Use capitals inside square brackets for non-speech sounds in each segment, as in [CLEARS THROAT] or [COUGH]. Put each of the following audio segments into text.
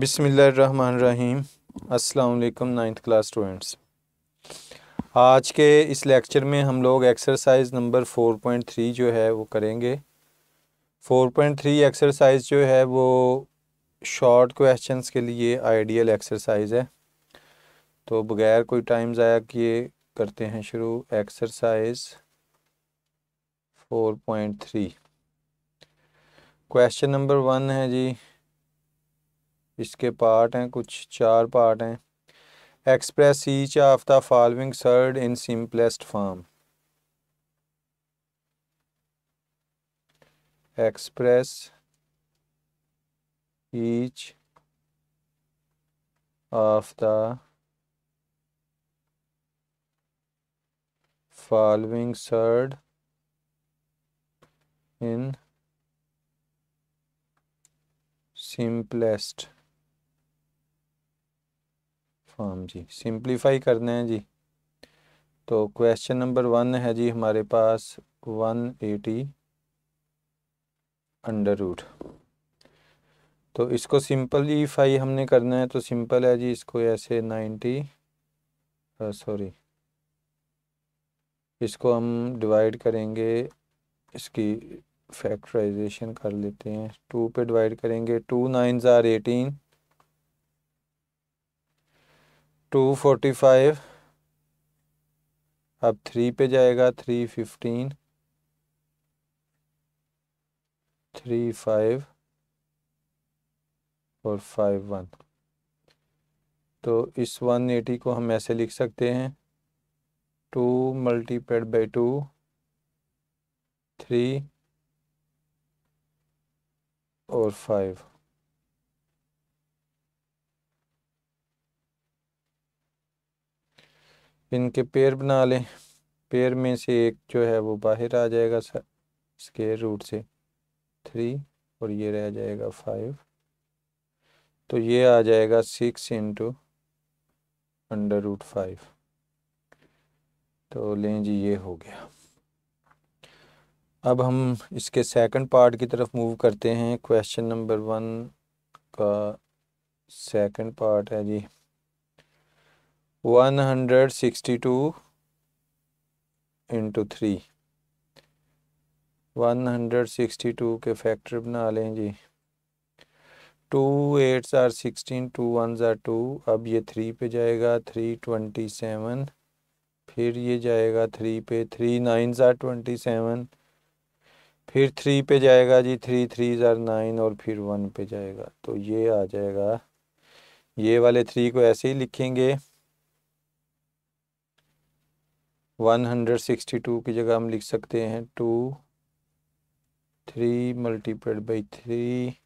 बिसमीम अस्सलाम ninth class students. आज के इस लेक्चर में हम लोग एक्सरसाइज नंबर 4.3 जो है वो करेंगे। 4.3 एक्सरसाइज जो है वो शॉर्ट क्वेश्चंस के लिए आइडियल एक्सरसाइज है। तो बगैर कोई टाइम ज़ाया किए करते हैं शुरू एक्सरसाइज 4.3 क्वेश्चन नंबर वन है जी इसके पार्ट हैं, कुछ चार पार्ट हैं। Express each of the following surd in simplest form express each of the following surd in simplest. Form ji. Simplify करना है जी। तो क्वेश्चन नंबर वन है जी हमारे पास वन एटी अंडर रूट तो इसको सिंपलीफाई हमने करना है तो सिंपल है जी इसको ऐसे नाइन्टी सॉरी इसको हम डिवाइड करेंगे, इसकी फैक्टराइजेशन कर लेते हैं। टू पे डिवाइड करेंगे टू नाइन ज़ार एटीन टू फोर्टी फाइव अब थ्री पे जाएगा थ्री फिफ्टीन थ्री फाइव और फाइव वन तो इस वन एटी को हम ऐसे लिख सकते हैं two multiplied by two three और फाइव इनके पेयर बना लें। पेयर में से एक जो है वो बाहर आ जाएगा स्केयर रूट से। थ्री और ये रह जाएगा फाइव तो ये आ जाएगा six into under root five तो लें जी, ये हो गया। अब हम इसके सेकंड पार्ट की तरफ़ मूव करते हैं। क्वेश्चन नंबर वन का सेकंड पार्ट है जी। One hundred sixty two into three one hundred sixty two के फैक्टर बना लें जी। Two eight are sixteen two one tsar two अब ये थ्री पे जाएगा थ्री ट्वेंटी सेवन फिर ये जाएगा थ्री पे थ्री नाइन ज़ार ट्वेंटी सेवन फिर थ्री पे जाएगा जी थ्री थ्री ज़ार नाइन और फिर वन पे जाएगा। तो ये आ जाएगा। ये वाले थ्री को ऐसे ही लिखेंगे। वन हंड्रेड सिक्सटी टू की जगह हम लिख सकते हैं two three multiplied by three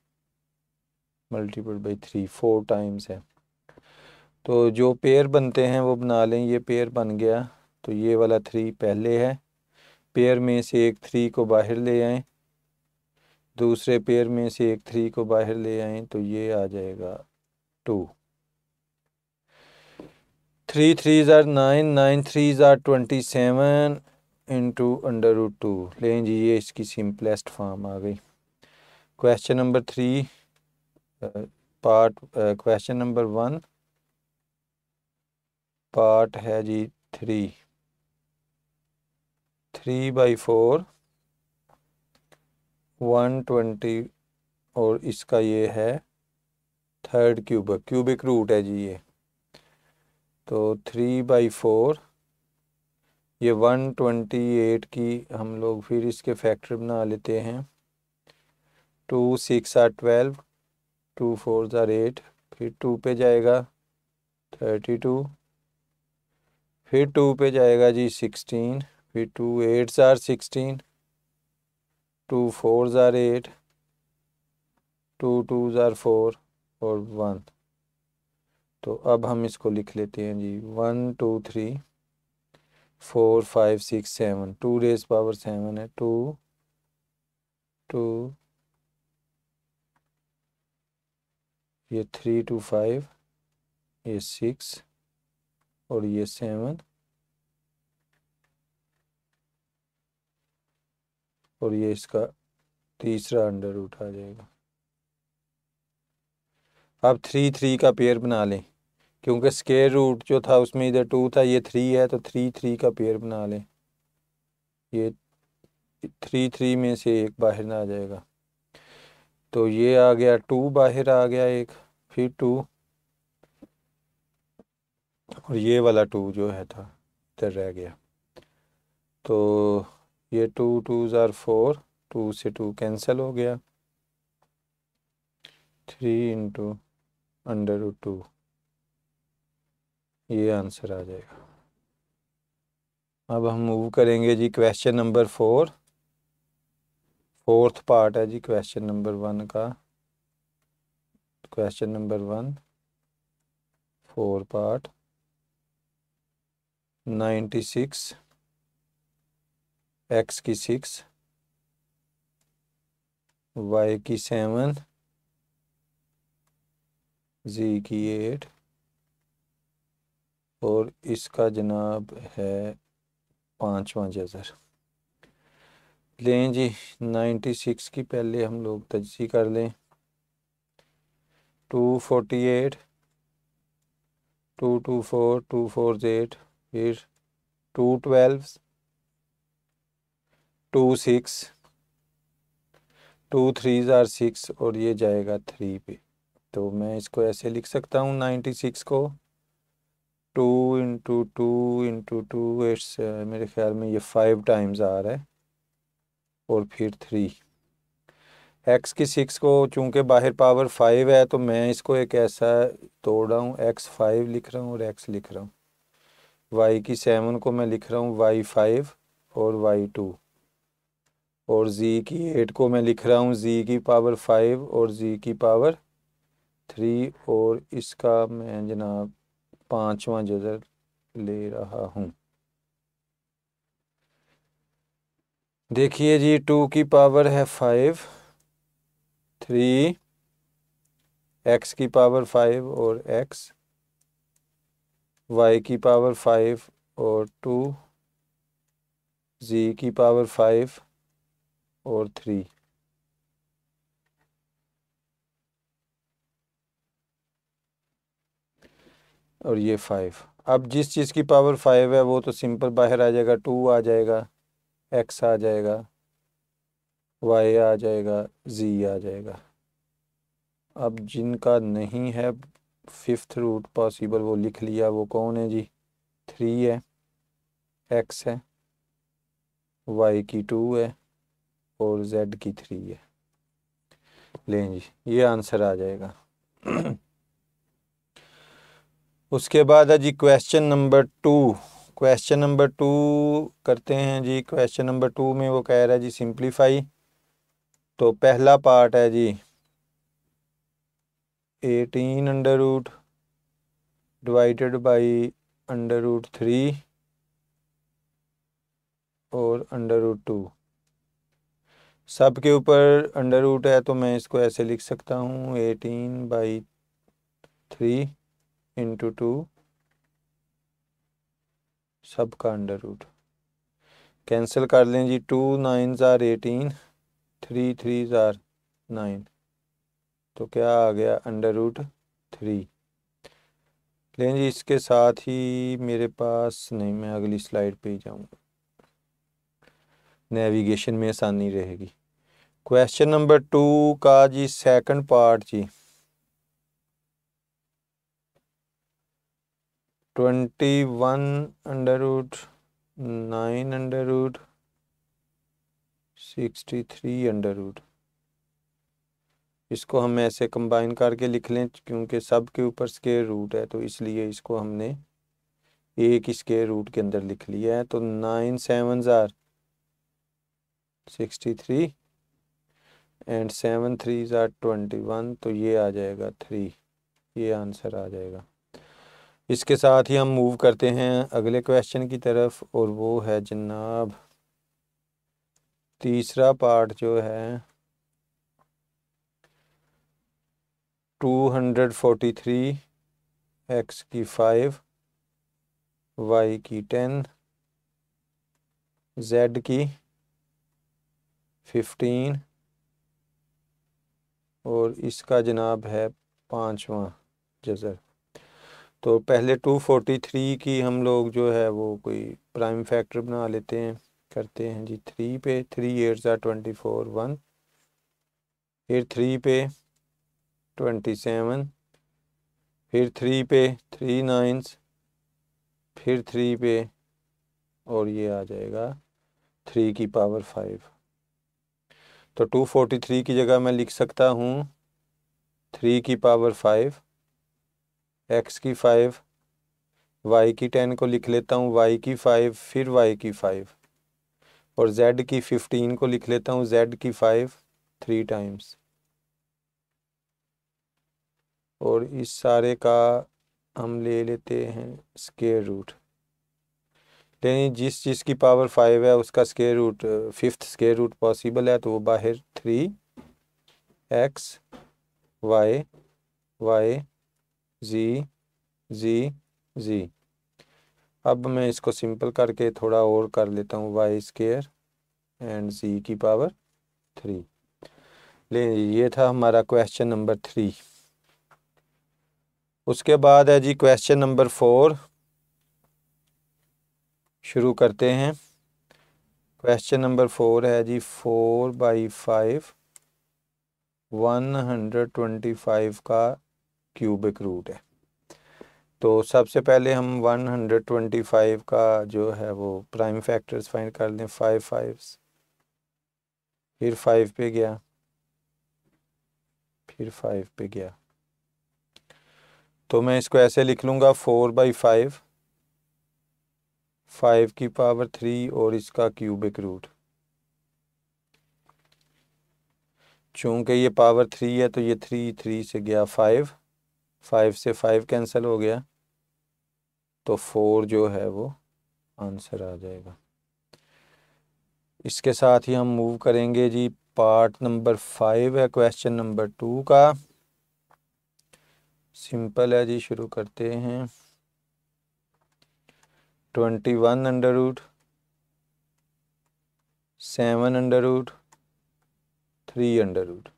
multiplied by three, four times है। तो जो पेयर बनते हैं वो बना लें, ये पेयर बन गया तो ये वाला थ्री पहले है। पेयर में से एक थ्री को बाहर ले आएँ, दूसरे पेयर में से एक थ्री को बाहर ले आएँ तो ये आ जाएगा टू थ्री थ्री ज़ार नाइन नाइन थ्री ज़ार twenty seven into under root two लें जी, ये इसकी सिंपलेस्ट फॉर्म आ गई। Question number three part question number one part है जी three three by four one twenty और इसका ये है थर्ड क्यूबिक क्यूबिक रूट है जी ये। तो थ्री बाई फोर ये वन ट्वेंटी एट की हम लोग फिर इसके फैक्टर बना लेते हैं। Two six are twelve two four tsar eight फिर टू पे जाएगा थर्टी टू फिर टू पे जाएगा जी सिक्सटीन फिर टू एट ज़ार सिक्सटीन टू फोर ज़ार एट टू टू ज़ार फोर और वन तो अब हम इसको लिख लेते हैं जी। One, two, three, four, five, six, seven. Two raise power seven है। टू टू, ये थ्री, टू, फाइव, ये सिक्स और ये सेवन और ये इसका तीसरा अंडर आ जाएगा। अब थ्री थ्री का पेयर बना लें। क्योंकि स्केयर रूट जो था, उसमें इधर टू था, ये थ्री है तो थ्री थ्री का पेयर बना लें। ये थ्री थ्री में से एक बाहर ना आ जाएगा। तो ये आ गया टू बाहर आ गया एक, फिर टू और ये वाला टू जो है था, इधर रह गया। तो ये टू टू ज़ार फोर टू से टू कैंसिल हो गया। थ्री इंटू अंडर टू ये आंसर आ जाएगा। अब हम मूव करेंगे जी question number four fourth part है जी क्वेश्चन नंबर वन का। Question number one four part ninety six x की सिक्स वाई की सेवन जी की एट और इसका जनाब है पाँचवा जजर। लें जी नाइन्टी सिक्स की पहले हम लोग तजसी कर लें। Two forty eight two two four two four eight फिर two twelve two six two three ज़ार सिक्स और ये जाएगा थ्री पे। तो मैं इसको ऐसे लिख सकता हूँ नाइन्टी सिक्स को। Two into two into two, it's मेरे ख्याल में ये फाइव टाइम्स आ रहा है, और फिर थ्री एक्स की सिक्स को चूँकि बाहर पावर फाइव है तो मैं इसको एक ऐसा तोड़ रहा हूँ एक्स फाइव लिख रहा हूँ और एक्स लिख रहा हूँ। वाई की सेवन को मैं लिख रहा हूँ वाई फाइव और वाई टू और ज़ी की एट को मैं लिख रहा हूँ ज़ी की पावर फाइव और ज़ी की पावर थ्री और इसका मैं जनाब पांचवा जजर ले रहा हूँ। देखिए जी, टू की पावर है फाइव, थ्री, एक्स की पावर फाइव और एक्स, वाई की पावर फाइव और टू, जी की पावर फाइव और थ्री। और ये फाइव अब जिस चीज़ की पावर फाइव है, वो तो सिंपल बाहर आ जाएगा टू आ जाएगा एक्स आ जाएगा वाई आ जाएगा जी आ जाएगा। अब जिनका नहीं है फिफ्थ रूट पॉसिबल वो लिख लिया, वो कौन है जी? थ्री है एक्स है वाई की टू है, और जेड की थ्री है। लें जी, ये आंसर आ जाएगा। [CLEARS THROAT] उसके बाद है जी question number two question number two करते हैं जी. क्वेश्चन नंबर टू में वो कह रहा है जी सिंप्लीफाई तो पहला पार्ट है जी. Eighteen under root divided by under root three और अंडर रूट टू सब के ऊपर अंडर रूट है तो मैं इसको ऐसे लिख सकता हूँ. Eighteen by three into two सब का अंडर रूट कैंसिल कर लें जी टू नाइन ज़ार एटीन थ्री थ्री ज़ार नाइन तो क्या आ गया? अंडर रूट थ्री लें जी, इसके साथ ही मेरे पास, नहीं, मैं अगली स्लाइड पे ही जाऊँगा। नेविगेशन में आसानी रहेगी। क्वेश्चन नंबर टू का जी सेकंड पार्ट जी। Twenty one under root nine under root sixty three under root इसको हम ऐसे कंबाइन करके लिख लें क्योंकि सब के ऊपर स्केयर रूट है तो इसलिए इसको हमने एक स्केयर रूट के अंदर लिख लिया है। तो nine seven tsar sixty three and seven three tsar twenty one तो ये आ जाएगा थ्री ये आंसर आ जाएगा। इसके साथ ही हम मूव करते हैं अगले क्वेश्चन की तरफ़ और वो है जनाब, तीसरा पार्ट जो है two hundred forty three x की फाइव वाई की टेन जेड की फिफ्टीन और इसका जनाब है पाँचवा जजर। तो पहले टू फोर्टी थ्री की हम लोग जो है वो कोई प्राइम फैक्टर बना लेते हैं, करते हैं जी थ्री पे three eight are twenty four one फिर थ्री पे ट्वेंटी सेवन फिर थ्री पे थ्री नाइन्स फिर थ्री पे और ये आ जाएगा थ्री की पावर फाइव तो टू फोर्टी थ्री की जगह मैं लिख सकता हूँ थ्री की पावर फाइव एक्स की फाइव वाई की टेन को लिख लेता हूँ वाई की फाइव फिर वाई की फाइव और जेड की फिफ्टीन को लिख लेता हूँ जेड की फाइव थ्री टाइम्स और इस सारे का हम ले लेते हैं स्केयर रूट यानी जिस चीज़ की पावर फाइव है, उसका square root fifth square root possible है तो वो बाहर three x y y z z z. अब मैं इसको सिंपल करके थोड़ा और कर लेता हूँ वाई स्केयर एंड जी की पावर थ्री ले, ये था हमारा क्वेश्चन नंबर थ्री उसके बाद है जी क्वेश्चन नंबर फोर शुरू करते हैं। क्वेश्चन नंबर फोर है जी four by five one hundred twenty five का क्यूबिक रूट है। तो सबसे पहले हम वन हंड्रेड ट्वेंटी फाइव का जो है वो प्राइम फैक्टर्स फाइंड कर लें फाइव फाइव फिर फाइव पे गया। फिर फाइव पे गया। तो मैं इसको ऐसे लिख लूँगा फोर बाई फाइव फाइव की पावर थ्री और इसका क्यूबिक रूट चूँकि ये पावर थ्री है तो ये थ्री थ्री से गया फाइव फाइव से फाइव कैंसिल हो गया तो फोर जो है वो आंसर आ जाएगा। इसके साथ ही हम मूव करेंगे जी पार्ट नंबर फाइव है क्वेश्चन नंबर टू का। सिंपल है जी, शुरू करते हैं। Twenty one under root seven under root three under root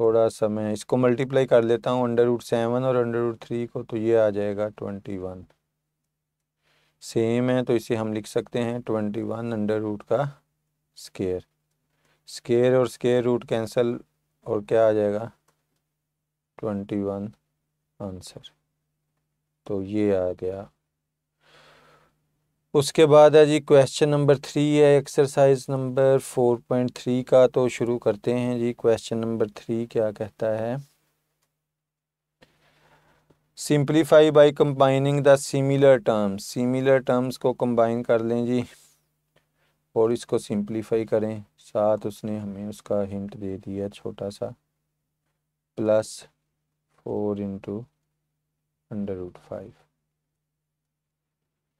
थोड़ा सा मैं इसको मल्टीप्लाई कर लेता हूँ अंडर रूट सेवन और अंडर रूट थ्री को तो ये आ जाएगा ट्वेंटी वन सेम है तो इसे हम लिख सकते हैं ट्वेंटी वन अंडर रूट का स्केयर स्केयर और स्केयर रूट कैंसिल और क्या आ जाएगा? ट्वेंटी वन आंसर तो ये आ गया उसके बाद है जी क्वेश्चन नंबर थ्री है exercise number four point three का तो शुरू करते हैं जी क्वेश्चन नंबर थ्री क्या कहता है? Simplify by combining the similar terms similar terms को कंबाइन कर लें जी, और इसको सिंप्लीफाई करें। साथ उसने हमें उसका हिंट दे दिया छोटा सा। Plus four into under root five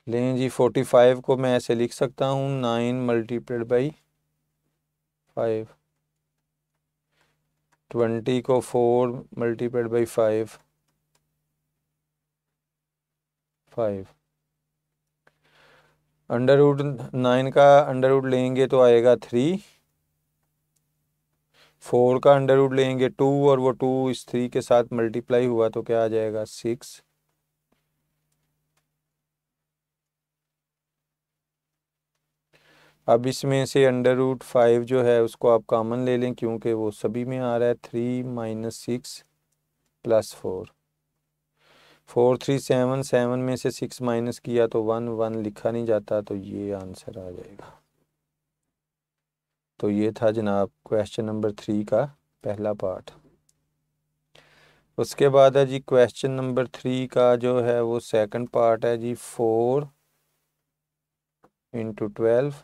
लें जी फोर्टी फाइव को मैं ऐसे लिख सकता हूँ nine multiplied by five twenty को four multiplied by five five under root nine का अंडर रूट लेंगे तो आएगा थ्री फोर का अंडर रूट लेंगे टू और वो टू इस थ्री के साथ मल्टीप्लाई हुआ तो क्या आ जाएगा सिक्स अब इसमें से अंडर रूट फाइव जो है, उसको आप कॉमन ले लें, क्योंकि वो सभी में आ रहा है three minus six plus four four three seven seven में से सिक्स माइनस किया तो वन वन लिखा नहीं जाता तो ये आंसर आ जाएगा। तो ये था जनाब क्वेश्चन नंबर थ्री का पहला पार्ट उसके बाद है जी क्वेश्चन नंबर थ्री का जो है, वो सेकंड पार्ट है जी four into twelve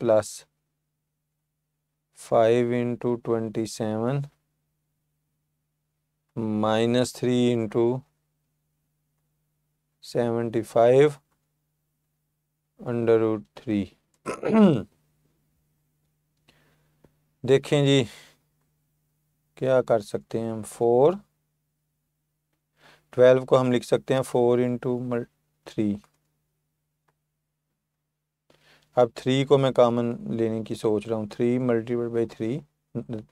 plus five into twenty seven minus three into seventy five under root three देखें जी, क्या कर सकते हैं हम? फोर ट्वेल्व को हम लिख सकते हैं फोर इंटू थ्री अब थ्री को मैं कॉमन लेने की सोच रहा हूँ। Three multiple by three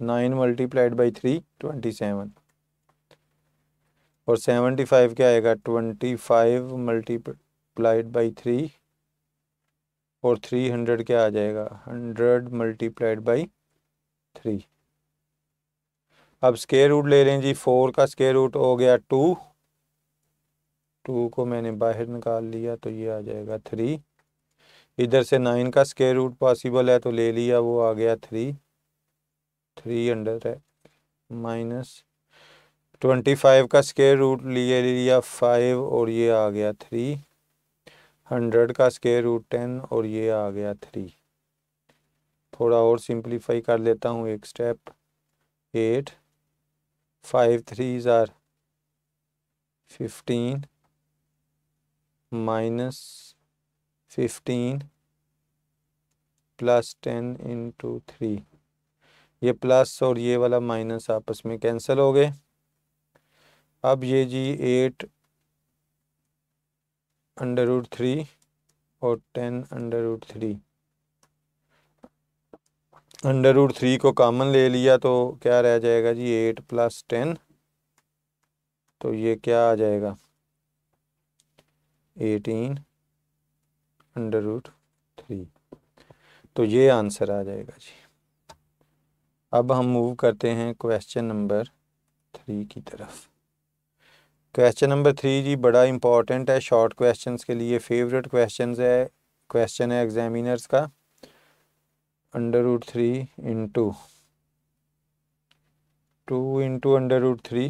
nine multiplied by three twenty seven और सेवेंटी फाइव क्या आएगा? Twenty five multiplied by three और थ्री हंड्रेड क्या आ जाएगा? हंड्रेड मल्टीप्लाइड बाई थ्री अब स्केयर रूट ले लें जी। फोर का स्केयर रूट हो गया टू टू को मैंने बाहर निकाल लिया तो ये आ जाएगा थ्री इधर से नाइन का स्केयर रूट पॉसिबल है तो ले लिया, वो आ गया थ्री थ्री अंडर है माइनस ट्वेंटी फाइव का स्केयर रूट लिए लिया फाइव और ये आ गया थ्री हंड्रेड का स्केयर रूट टेन और ये आ गया थ्री थोड़ा और सिंप्लीफाई कर लेता हूँ, एक स्टेप एट फाइव थ्री ज़ार fifteen minus fifteen plus ten into three ये प्लस और ये वाला माइनस आपस में कैंसिल हो गए। अब ये जी एट अंडर रूट थ्री और ten under root three under root three को कॉमन ले लिया तो क्या रह जाएगा जी? एट प्लस टेन तो ये क्या आ जाएगा? एटीन अंडर रूट थ्री तो ये आंसर आ जाएगा जी। अब हम मूव करते हैं क्वेश्चन नंबर थ्री की तरफ़। क्वेश्चन नंबर थ्री जी बड़ा इंपॉर्टेंट है। शॉर्ट क्वेश्चंस के लिए फेवरेट क्वेश्चन है। क्वेश्चन है एग्जामिनर्स का। Under root three into two into under root three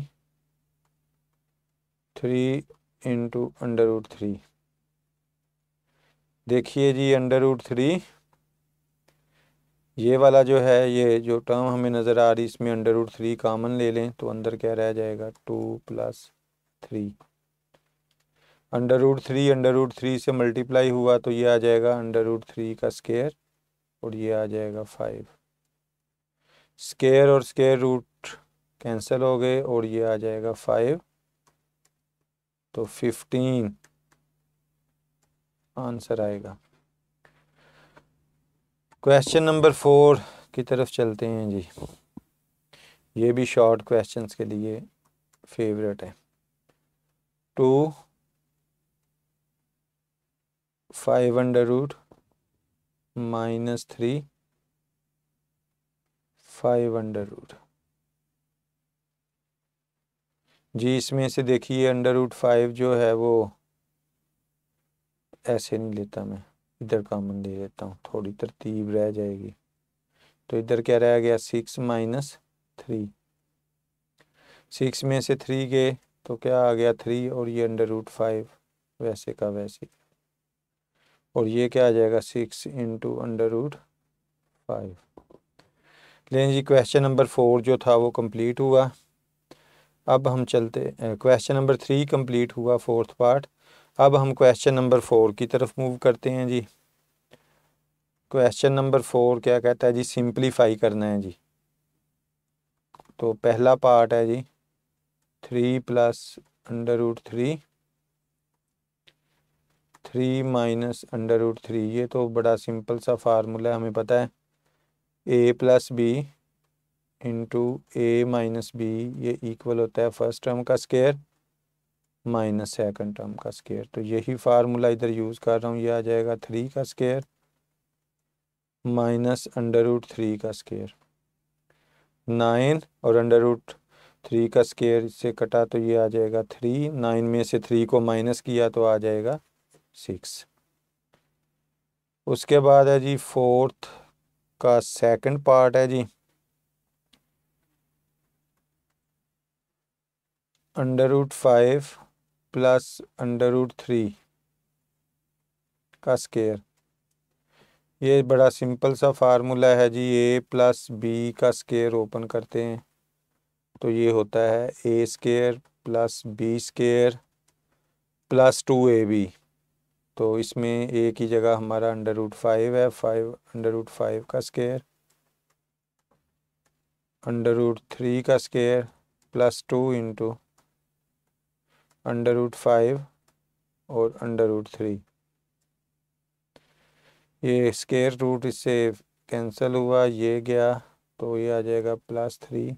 three into under root three देखिए जी अंडर रूट थ्री ये वाला जो है, ये जो टर्म हमें नज़र आ रही, इसमें अंडर रूट थ्री कामन ले लें तो अंदर क्या रह जाएगा? Two plus three under root three under root three से मल्टीप्लाई हुआ तो ये आ जाएगा अंडर रूट थ्री का स्केयर और ये आ जाएगा फाइव स्केयर और स्केयर रूट कैंसिल हो गए, और ये आ जाएगा फाइव तो फिफ्टीन आंसर आएगा। क्वेश्चन नंबर फोर की तरफ़ चलते हैं जी। ये भी शॉर्ट क्वेश्चंस के लिए फेवरेट है। Two five under root minus three five under root जी, इसमें से देखिए अंडर रूट फाइव जो है वो ऐसे नहीं लेता मैं। इधर कॉमन ले लेता हूँ, थोड़ी तरतीब रह जाएगी। तो इधर क्या रह गया? सिक्स माइनस थ्री सिक्स में से थ्री गए तो क्या आ गया? थ्री और ये अंडर रूट फाइव वैसे का वैसे। और ये क्या आ जाएगा? Six into under root five लेकिन जी क्वेश्चन नंबर फोर जो था वो कंप्लीट हुआ। अब हम चलते क्वेश्चन नंबर थ्री कंप्लीट हुआ फोर्थ पार्ट अब हम क्वेश्चन नंबर फोर की तरफ़ मूव करते हैं जी। क्वेश्चन नंबर फोर क्या कहता है जी? सिंप्लीफाई करना है जी। तो पहला पार्ट है जी। Three plus under root three three minus under root three ये तो बड़ा सिंपल सा फार्मूला है, हमें पता है। A plus B into A minus B ये इक्वल होता है फ़र्स्ट टर्म का स्केयर माइनस सेकंड टर्म का स्केयर तो यही फार्मूला इधर यूज़ कर रहा हूँ, ये आ जाएगा थ्री का square minus under root three का स्केयर नाइन और अंडर रूट थ्री का स्केयर इससे कटा तो ये आ जाएगा थ्री नाइन में से थ्री को माइनस किया तो आ जाएगा सिक्स उसके बाद है जी फोर्थ का सेकंड पार्ट है जी। Under root five plus under root three का स्केयर। ये बड़ा सिंपल सा फार्मूला है जी ए प्लस बी का स्केयर ओपन करते हैं। तो ये होता है A square plus B square plus two A B तो इसमें ए की जगह हमारा अंडर रूट फाइव है, फाइव, अंडर रूट फाइव का स्केयर, अंडर रूट थ्री का square plus two into under root five और अंडर रूट थ्री ये स्केयर रूट इससे कैंसिल हुआ, ये गया तो ये आ जाएगा plus three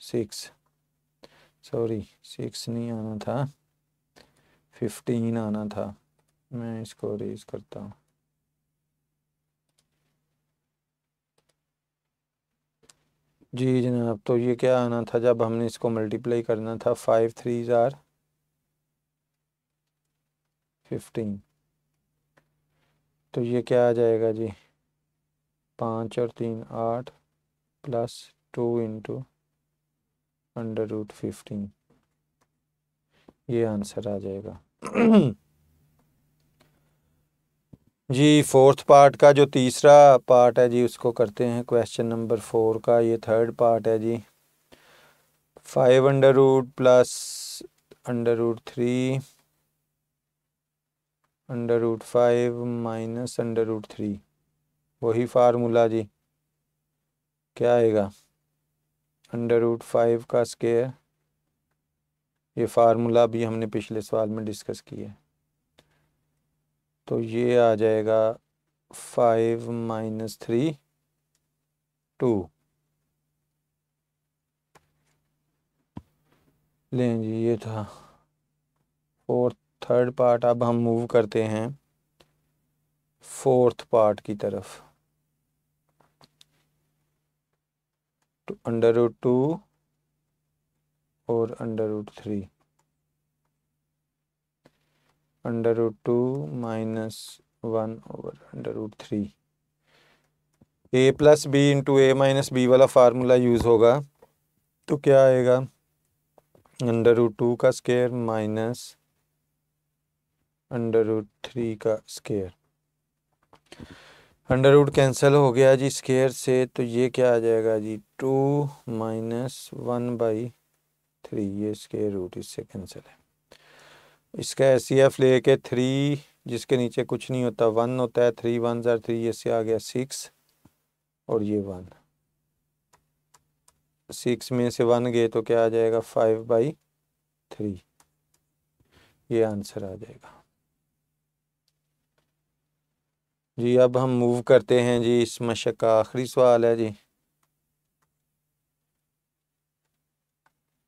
six sorry six नहीं आना था फिफ्टीन आना था। मैं इसको रेज करता हूँ। जी जनाब तो ये क्या आना था जब हमने इसको मल्टीप्लाई करना था फाइव थ्री ज़ार फिफ्टीन तो ये क्या आ जाएगा जी? पाँच और तीन आठ plus two into under root fifteen ये आंसर आ जाएगा। [CLEARS THROAT] जी फोर्थ पार्ट का जो तीसरा पार्ट है जी, उसको करते हैं क्वेश्चन नंबर फोर का, ये थर्ड पार्ट है जी। Five under root plus under root three under root five minus under root three वही फार्मूला जी। क्या आएगा? अंडर रूट फाइव का स्केयर ये फार्मूला भी हमने पिछले सवाल में डिस्कस किया है। तो ये आ जाएगा फाइव माइनस थ्री टू लें जी, ये था। फोर्थ थर्ड पार्ट अब हम मूव करते हैं फोर्थ पार्ट की तरफ़। अंडर रूट टू और under root three under root two minus one over under root three A plus B into A minus B वाला फार्मूला यूज़ होगा तो क्या आएगा? अंडर रूट टू का square minus under root three का square under root cancel हो गया जी square से तो ये क्या आ जाएगा जी? Two minus one by three ये स्केयर रूट इससे कैंसिल है। इसका एस सी एफ़ ले के थ्री जिसके नीचे कुछ नहीं होता वन होता है थ्री वन ज़ार थ्री ये से आ गया सिक्स और ये वन सिक्स में से वन गए तो क्या आ जाएगा? फाइव बाई थ्री ये आंसर आ जाएगा. जी, अब हम मूव करते हैं जी, इस मशक का आखिरी सवाल है जी.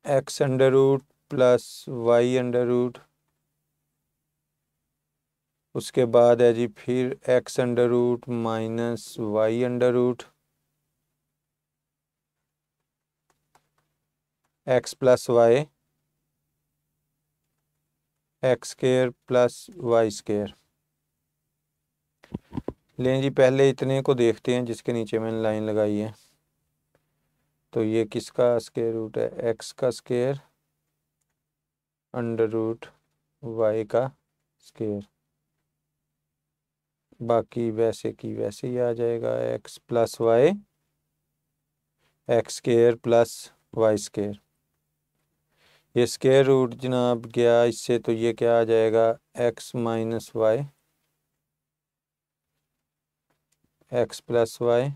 X under root plus Y under root उसके बाद है जी फिर X under root minus Y under root. X plus Y. X square plus Y square लें जी, पहले इतने को देखते हैं जिसके नीचे मैंने लाइन लगाई है। तो ये किसका स्केयर रूट है? एक्स का स्केयर अंडर रूट वाई का स्केयर बाकी वैसे की वैसे ही आ जाएगा X plus Y X square plus Y square ये स्केयर रूट जनाब गया, इससे तो ये क्या आ जाएगा? X minus Y X plus Y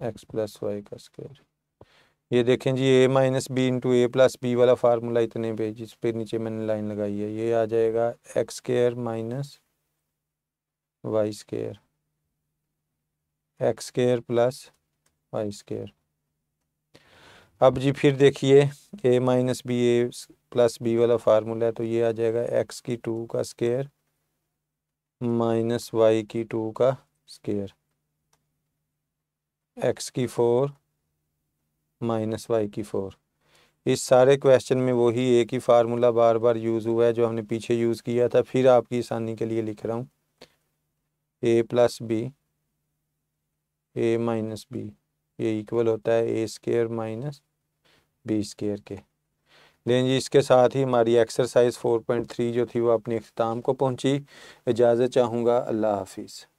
X plus Y का स्क्वायर ये देखें जी A minus B into A plus B वाला फार्मूला इतने पे, जिस पे नीचे मैंने लाइन लगाई है। ये आ जाएगा X square minus Y square X square plus Y square अब जी फिर देखिए A minus B A plus B वाला फार्मूला है तो ये आ जाएगा एक्स की टू का स्केयर माइनस वाई की टू का स्केयर एक्स की फोर माइनस वाई की फोर। इस सारे क्वेश्चन में वही एक ही फार्मूला बार बार यूज़ हुआ है जो हमने पीछे यूज़ किया था, फिर आपकी आसानी के लिए लिख रहा हूँ। A plus B A minus B ये इक्वल होता है A square minus B square के। लेकिन जी, इसके साथ ही हमारी एक्सरसाइज 4.3 जो थी वो अपने अख्ताम को पहुँची। इजाज़त चाहूँगा, अल्लाह हाफिज़।